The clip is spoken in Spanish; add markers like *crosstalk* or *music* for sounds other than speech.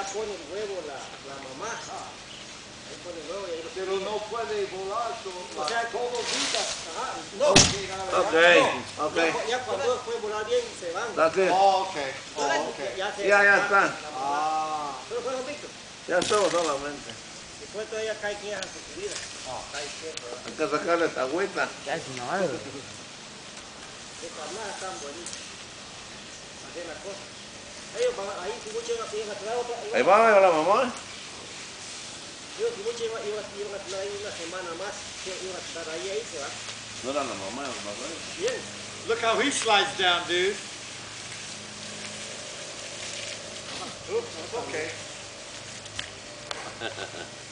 pone el huevo la, la mamá. Ahí pone el huevo y ahí lo Pero no puede volar, so, O sea, todo vida. Ajá. No. Ok, No, ok. Ya, ya cuando pueden volar bien se van. That's it. Oh, okay. Oh, okay. Ya, se Ya, ya está. la. Ah. Pero fueron Víctor. Ya estuvo solamente. Después todavía cae quien es su vida. Cae siempre. ¿verdad? Hay que sacarle esta agüita. Estas más están buenísimas. Así es la cosa. Ellos van, ahí si mucho iban iban Ahí va, la mamá. Look how he slides down, dude. Oops, that's okay. *laughs*